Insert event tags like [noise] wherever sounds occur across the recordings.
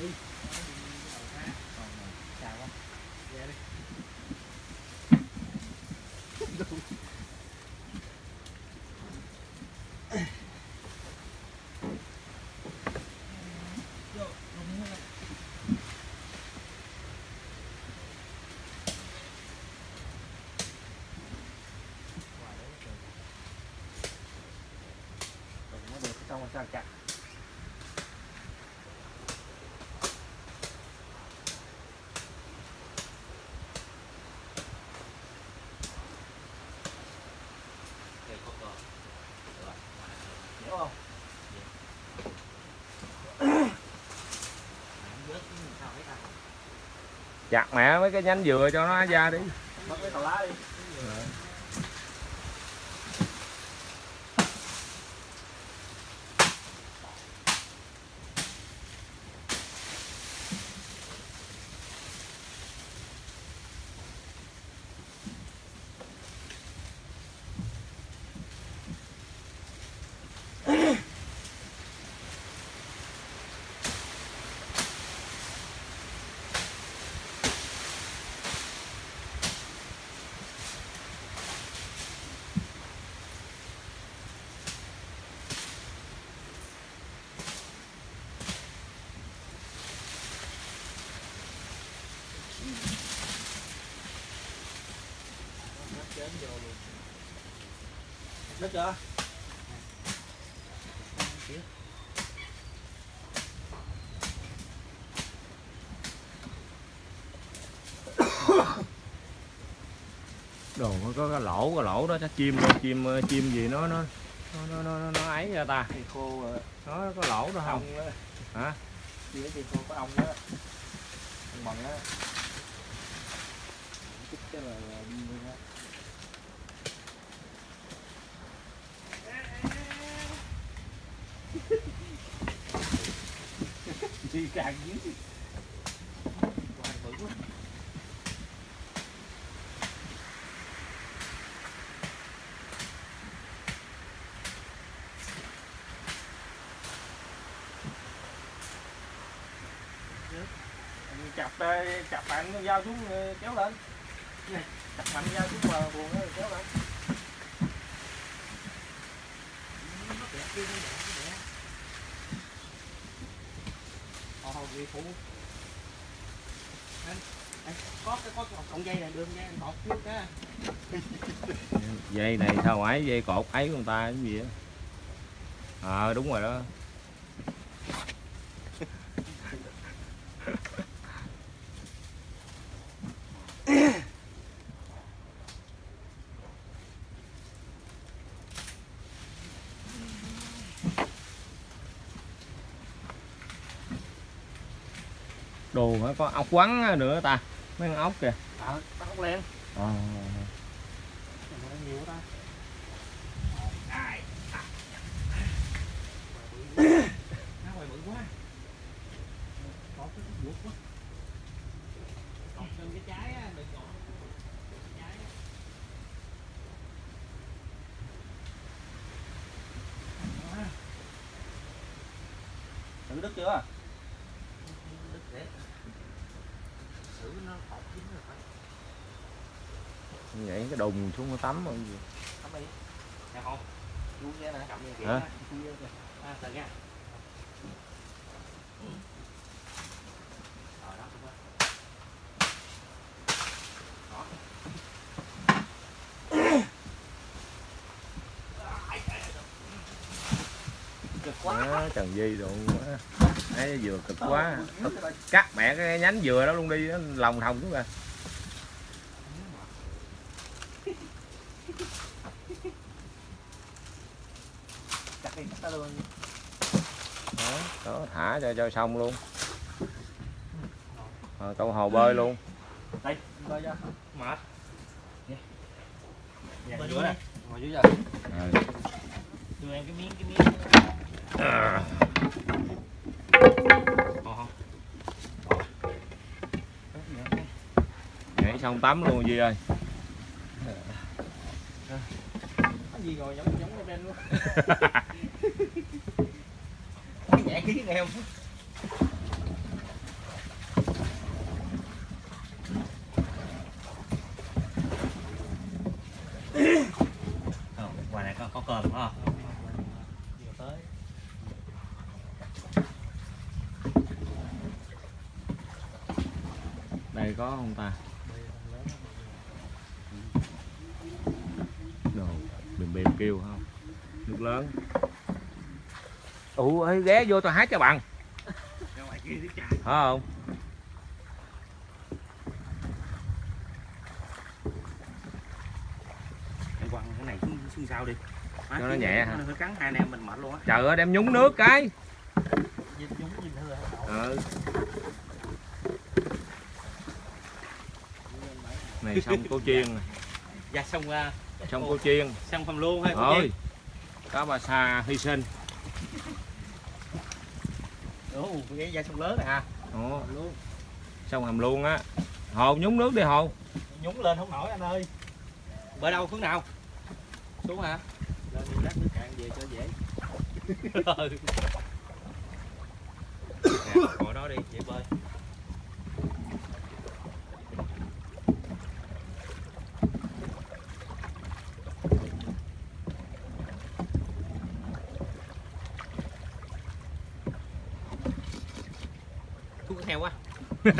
đi chào quá về đi Hãy subscribe cho kênh Ghiền Mì Gõ Để không bỏ lỡ những video hấp dẫn chặt mẹ mấy cái nhánh dừa cho nó ra đi. mất cái tàu lá đi Được chưa? [coughs] đồ nó có cái lỗ cái lỗ đó chắc chim chim chim gì nó nó nó nó nó, nó ấy ra ta Thì khô rồi. nó có lỗ đó không đó. hả Dưới thì khô có ong đó. Bằng á. Chút cái là là đi càng dưới Hoài bự quá. chặt ờ, chặt mạnh dao xuống ờ, kéo lên chặt mạnh dao xuống vào buồn đó, kéo phủ Anh, anh, có cái có cái cọng dây này đưa nghe anh cột trước á dây này sao ấy dây cột ấy của người ta cái gì á? Ờ à, đúng rồi đó. Đồ phải có ốc quắn nữa ta. Mấy con ốc kìa. Bắt ốc len. Ờ. nhiều ta vậy cái đùng xuống nó tắm rồi. Gì tắm đi. Không? Hả? À, Rồi. Đó, trần di đồ quá ấy vừa cực quá. Cắt mẹ cái nhánh dừa đó luôn đi nó lòng thòng xuống rồi đó, đó thả cho cho xong luôn. Ờ, câu hồ bơi luôn. Đây coi cho. Mệt. Nhà Bơi dưới đi. ngồi dưới giờ. Rồi. Đưa em cái miếng, cái miếng. À? Nhảy xong tắm luôn gì ơi. Gì ngồi giống giống bên luôn. [laughs] Nhẹ ký nghe không Ờ, ngoài này có, có cơm phải không? Vừa tới đây có không ta? Đồ bìm bìm kêu không? Nước lớn. Ủ ê, ghé vô tôi hái cho bằng. Ra ngoài kia đi trời phải không quăng cái này xuống, xuống sau đi. Má, Cho nó nhẹ hả? nó cắn hai anh em mình mệt luôn á. Trời ơi đem nhúng nước cái. Nhìn chúng nhìn thưa ừ. Này xong cô chiên. Dạ xong ra xong cô chiên. xong phòng luôn hay thôi cá ba sa hy sinh. Ồ cái da sông lớn này hả? Luôn xong hầm luôn á. Hồ nhúng nước đi hồ. Nhúng lên không nổi anh ơi. Bơi đâu hướng nào. Xuống hả? Lên đi lát nước cạn về cho dễ. [laughs] Nè ngồi đó đi vậy bơi thuốc heo quá Nó bằng cái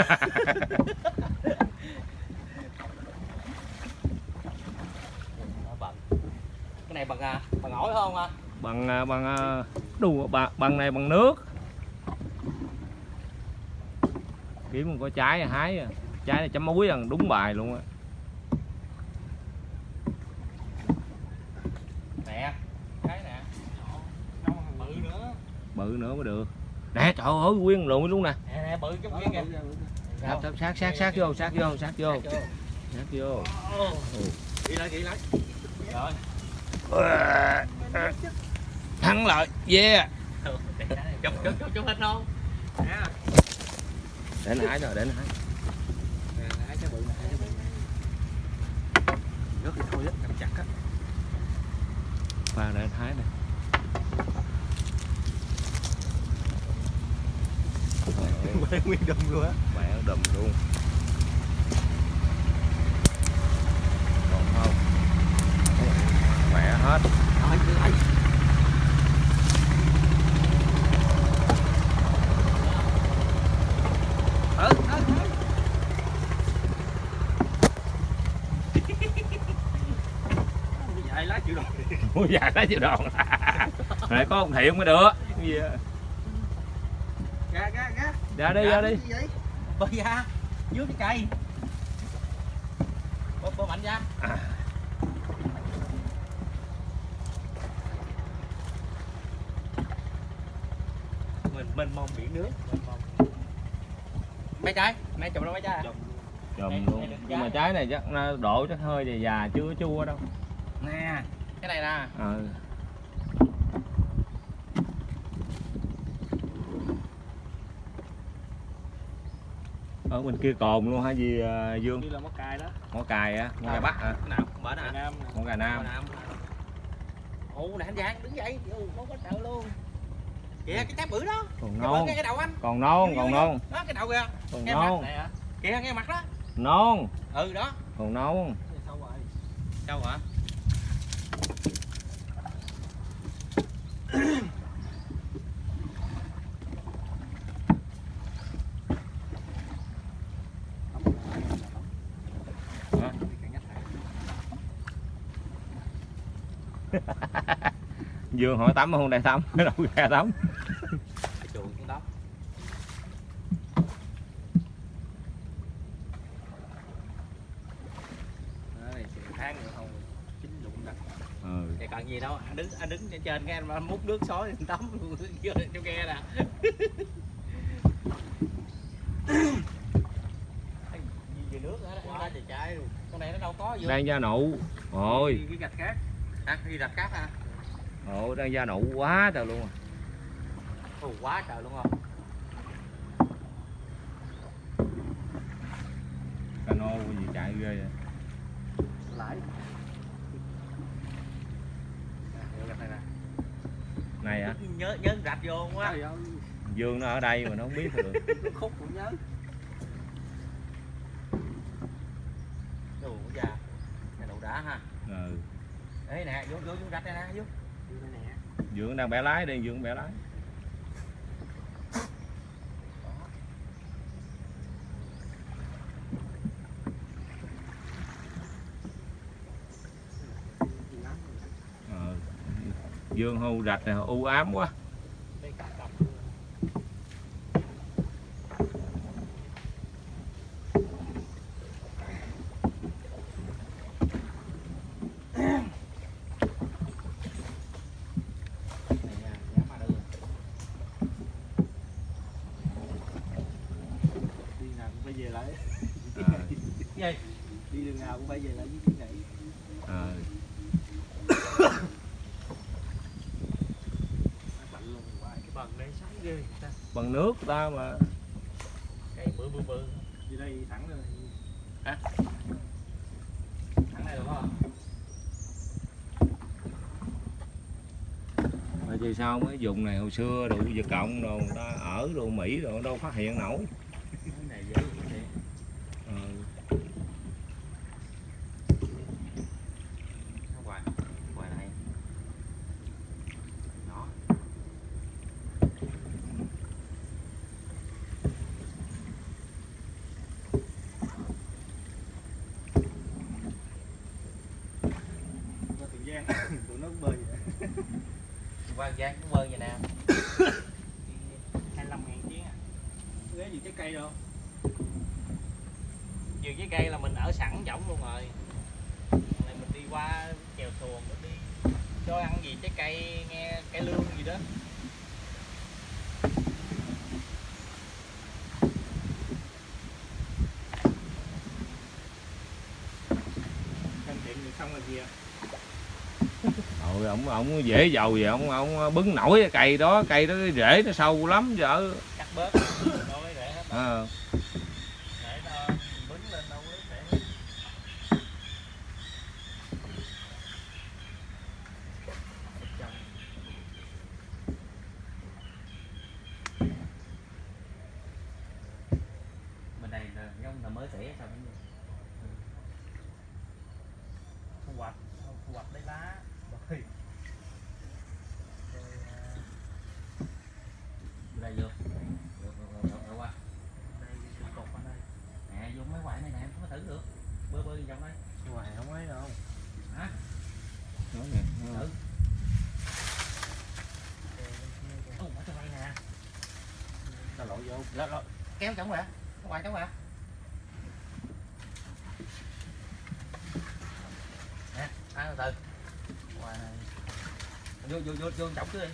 này bằng à, bằng ổi không à bằng à, bằng à, đủ bằng, bằng này bằng nước. Kiếm một có trái hái trái này chấm muối ăn đúng bài luôn á. Nè cái nè. Bự nữa. Bự nữa mới được. Nè trời ơi nguyên lùi luôn nè bự trong kia kìa sát sát sát sát sát vô sát vô sát vô. Sát vô. Đi lại đi lại. Rồi. Thắng lợi yeah. Chụp chụp chụp hết không? Để hái rồi để nè rất thì thôi á cầm chặt á. Pha để nó hái nè nguyên đùm luôn á. Mẹ đùm luôn. Còn không? Mẹ hết. Ờ ờ ờ dài lá chịu rồi mua dài lá chịu đòn. [laughs] Này có ông thiện mới được. Á. ra ra ra. Ra đi ra đi. bơi ra dưới cái cây. Bơi, bơi mạnh ra À. mình mình mong biển nước. Mình mong. Mấy trái? Mấy chồng đâu mấy trái à? chùm Đây, luôn. nhưng mà trái. này chắc nó độ chắc hơi già già chưa chua đâu. Nè cái này nè. Ừ ở bên kia cồn luôn hả gì à, dương? Là mắc cài đó. Ngõ cài á ngõ cài bắc hả? Bển Cài nam ngõ cài nam. Ồ nè anh giang đứng dậy. Không có sợ luôn. Kìa cái trái bự đó. Còn non. cái, đầu anh. Còn non còn non. đó cái đầu kìa. Còn non. kìa cái mặt đó. Non. Ừ đó. Còn non. Sao đâu hả Hả? Dương hỏi tắm không đây tắm đâu ra tắm ừ. thì cần gì đâu anh đứng anh đứng trên trên cái anh múc nước xối anh tắm luôn vô trong ghe nè Ê, gì về nước hả quá trời trái luôn con này nó đâu có gì đang gia nụ ôi cái gạch cát à đi đặt cát hả ôi đang gia nụ quá trời luôn à. Ồ, quá trời luôn không? Cano cái gì chạy ghê vậy? Lại này nè này hả? Nhớ nhớ gạch vô quá dương nó ở đây mà nó không biết được. Nó [laughs] khúc cũng nhớ. đồ già. Cái đồ đá ha. Ừ. đấy nè vô vô vô gạch này nè vô dưỡng dương đang bẻ lái đi dương bẻ lái. Ờ, dương hưu rạch này u ám quá. về lại với chị nghỉ ờ. Bằng nước của ta. Mà. Cái bự bự bự. Đi đây thẳng rồi. Hả? Thẳng này được không? Vì sao mới dùng này hồi xưa đủ vật cộng đồ người ta ở đồ mỹ rồi đâu phát hiện nổi. [coughs] tụi nó bơi vậy. quan giang cũng bơn vậy nè 25 ngàn chén à. Ghế gì trái cây đâu. vườn trái cây là mình ở sẵn võng luôn rồi này mình đi qua chèo xuồng mình đi cho ăn gì trái cây lương gì đó Canh tiệm thì xong rồi gì à? Rồi ông ông dễ giàu vậy ông ông bứng nổi cái cây đó cây đó cái rễ nó sâu lắm vợ cắt bớt [laughs] rễ hết à, là mới tỉa sao cũng thu hoạch thu hoạch lấy lá rồi rồi à, bên đây vô được vô vô vô qua Đây tụi cột ở đây. nè vô mấy quại này nè không có thử được bơi bơi vòng đây Ngoài không ấy đâu. hả nói nè thử Ồ, ở trong đây nè Ta lội vô. Lọ, lọ, kéo chống ra ngoài chống ra nè ăn từ từ Hoài này vô vô vô vô chổng chứ đi